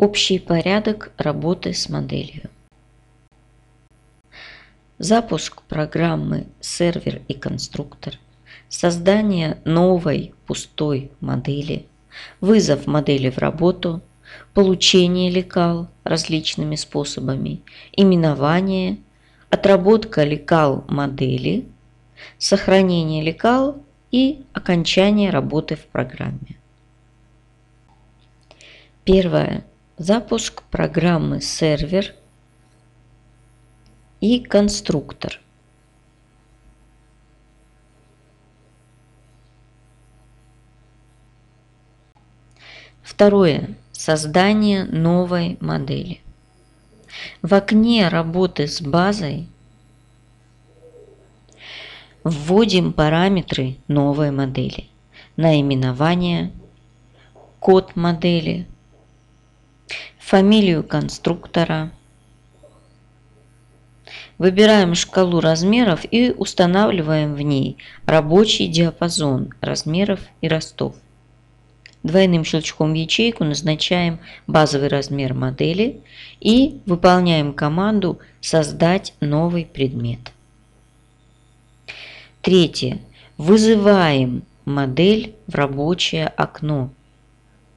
Общий порядок работы с моделью. Запуск программы «Сервер и конструктор», создание новой пустой модели, вызов модели в работу, получение лекал различными способами, именование, отработка лекал модели, сохранение лекал и окончание работы в программе. Первое. Запуск программы сервер и конструктор. Второе. Создание новой модели. В окне работы с базой вводим параметры новой модели, наименование, код модели, фамилию конструктора. Выбираем шкалу размеров и устанавливаем в ней рабочий диапазон размеров и ростов. Двойным щелчком в ячейку назначаем базовый размер модели и выполняем команду «Создать новый предмет». Третье. Вызываем модель в рабочее окно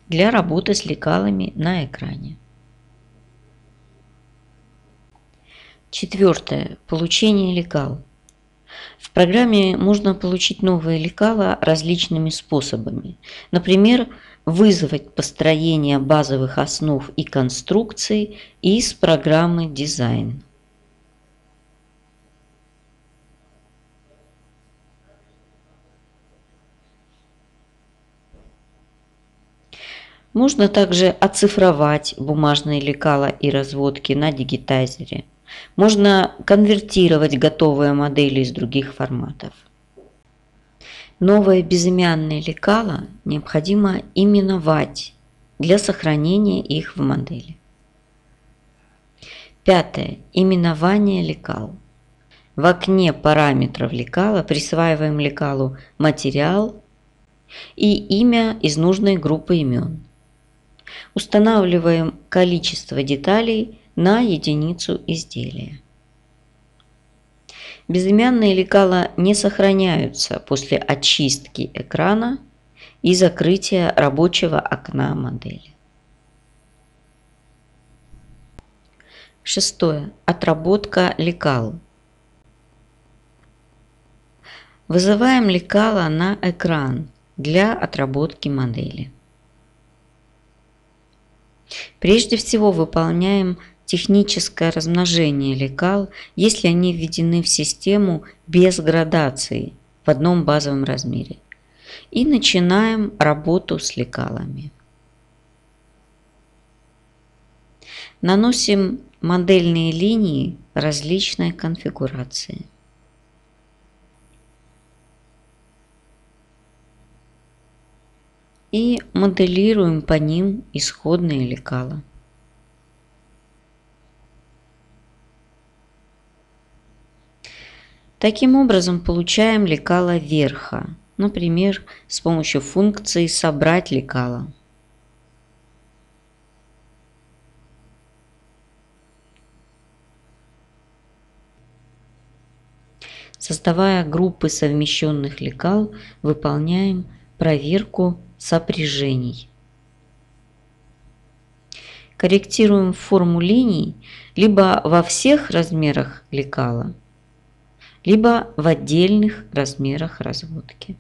для работы с лекалами на экране. Четвертое. Получение лекал. В программе можно получить новые лекала различными способами. Например, вызвать построение базовых основ и конструкций из программы дизайн. Можно также оцифровать бумажные лекала и разводки на дигитайзере. Можно конвертировать готовые модели из других форматов. Новые безымянные лекала необходимо именовать для сохранения их в модели. Пятое. Именование лекал. В окне параметров лекала присваиваем лекалу материал и имя из нужной группы имен. Устанавливаем количество деталей на единицу изделия. Безымянные лекала не сохраняются после очистки экрана и закрытия рабочего окна модели. Шестое. Отработка лекал. Вызываем лекала на экран для отработки модели. Прежде всего выполняем техническое размножение лекал, если они введены в систему без градации в одном базовом размере. И начинаем работу с лекалами. Наносим модельные линии различной конфигурации. И моделируем по ним исходные лекала. Таким образом получаем лекала верха, например, с помощью функции «собрать лекала». Создавая группы совмещенных лекал, выполняем проверку сопряжений. Корректируем форму линий либо во всех размерах лекала, либо в отдельных размерах разводки.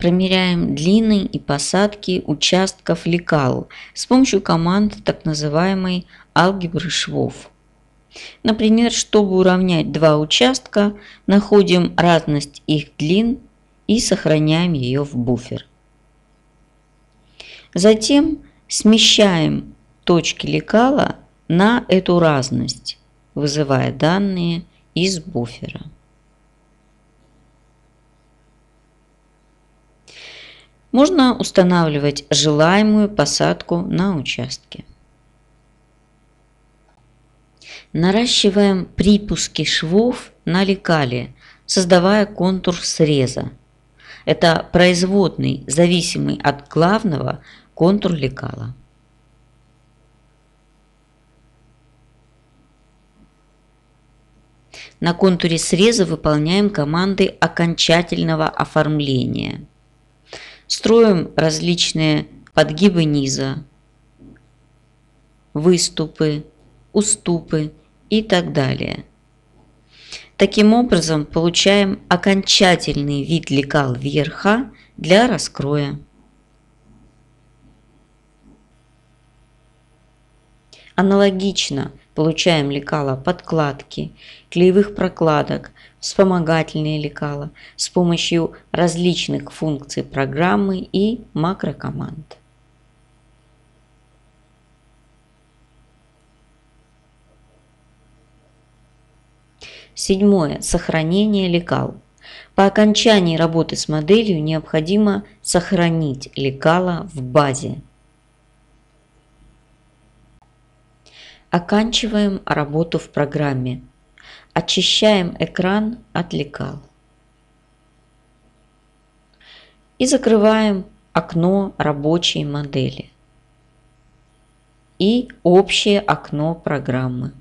Промеряем длины и посадки участков лекал с помощью команд так называемой алгебры швов. Например, чтобы уравнять два участка, находим разность их длин и сохраняем ее в буфер. Затем смещаем точки лекала на эту разность, вызывая данные из буфера. Можно устанавливать желаемую посадку на участке. Наращиваем припуски швов на лекале, создавая контур среза. Это производный, зависимый от главного контур лекала. На контуре среза выполняем команды окончательного оформления. Строим различные подгибы низа, выступы, уступы и так далее. Таким образом получаем окончательный вид лекал верха для раскроя. Аналогично получаем лекала подкладки, клеевых прокладок, вспомогательные лекала с помощью различных функций программы и макрокоманд. Седьмое. Сохранение лекал. По окончании работы с моделью необходимо сохранить лекала в базе. Оканчиваем работу в программе. Очищаем экран от лекал. И закрываем окно рабочей модели и общее окно программы.